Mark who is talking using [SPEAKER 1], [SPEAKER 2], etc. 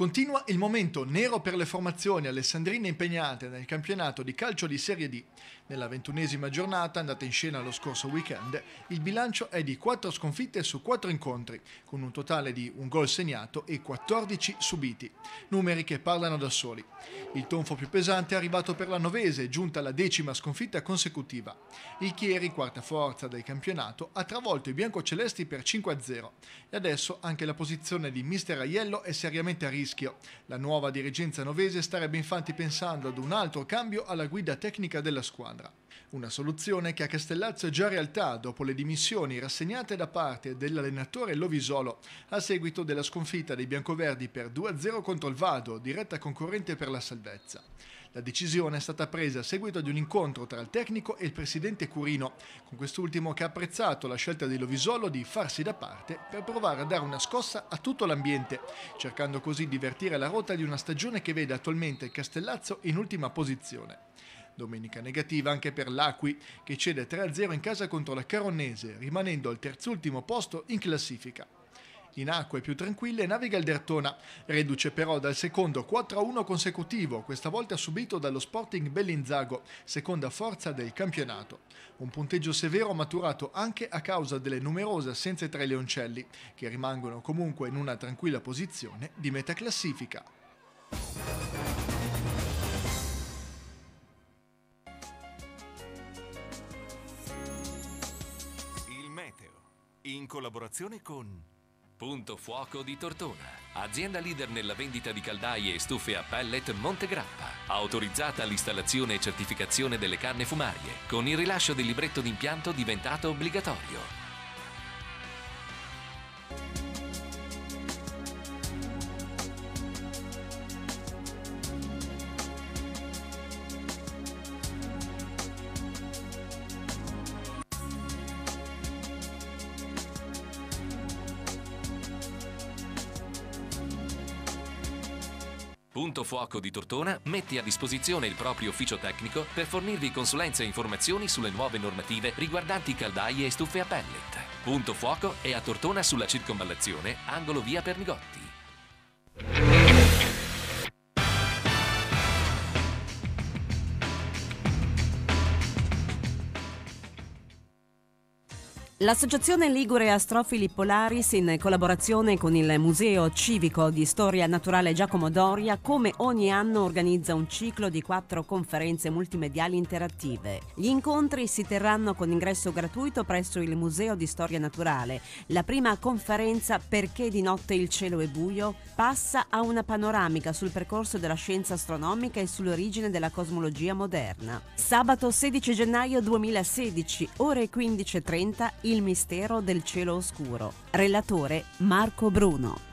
[SPEAKER 1] Continua il momento nero per le formazioni alessandrine impegnate nel campionato di calcio di Serie D. Nella ventunesima giornata, andata in scena lo scorso weekend, il bilancio è di 4 sconfitte su 4 incontri, con un totale di un gol segnato e 14 subiti. Numeri che parlano da soli. Il tonfo più pesante è arrivato per la Novese, giunta alla decima sconfitta consecutiva. Il Chieri, quarta forza del campionato, ha travolto i biancocelesti per 5-0 e adesso anche la posizione di Mister Aiello è seriamente a rischio. La nuova dirigenza novese starebbe infatti pensando ad un altro cambio alla guida tecnica della squadra. Una soluzione che a Castellazzo è già realtà dopo le dimissioni rassegnate da parte dell'allenatore Lovisolo a seguito della sconfitta dei biancoverdi per 2-0 contro il Vado, diretta concorrente per la salvezza. La decisione è stata presa a seguito di un incontro tra il tecnico e il presidente Curino, con quest'ultimo che ha apprezzato la scelta di Lovisolo di farsi da parte per provare a dare una scossa a tutto l'ambiente, cercando così di vertire la rotta di una stagione che vede attualmente Castellazzo in ultima posizione. Domenica negativa anche per l'Acqui, che cede 3-0 in casa contro la Caronnese, rimanendo al terzultimo posto in classifica. In acque più tranquille naviga il Dertona, reduce però dal secondo 4-1 consecutivo, questa volta subito dallo Sporting Bellinzago, seconda forza del campionato. Un punteggio severo maturato anche a causa delle numerose assenze tra i leoncelli, che rimangono comunque in una tranquilla posizione di metaclassifica.
[SPEAKER 2] In collaborazione con Punto Fuoco di Tortona, azienda leader nella vendita di caldaie e stufe a pellet Montegrappa, autorizzata all'installazione e certificazione delle canne fumarie, con il rilascio del libretto d'impianto diventato obbligatorio. Punto Fuoco di Tortona mette a disposizione il proprio ufficio tecnico per fornirvi consulenze e informazioni sulle nuove normative riguardanti caldaie e stufe a pellet. Punto Fuoco è a Tortona sulla circonvallazione, angolo via Pernigotti.
[SPEAKER 3] L'associazione Ligure Astrofili Polaris, in collaborazione con il Museo Civico di Storia Naturale Giacomo Doria, come ogni anno organizza un ciclo di quattro conferenze multimediali interattive. Gli incontri si terranno con ingresso gratuito presso il Museo di Storia Naturale. La prima conferenza Perché di notte il cielo è buio passa a una panoramica sul percorso della scienza astronomica e sull'origine della cosmologia moderna. Sabato 16 gennaio 2016, ore 15.30, il mistero del cielo oscuro. Relatore Marco Bruno.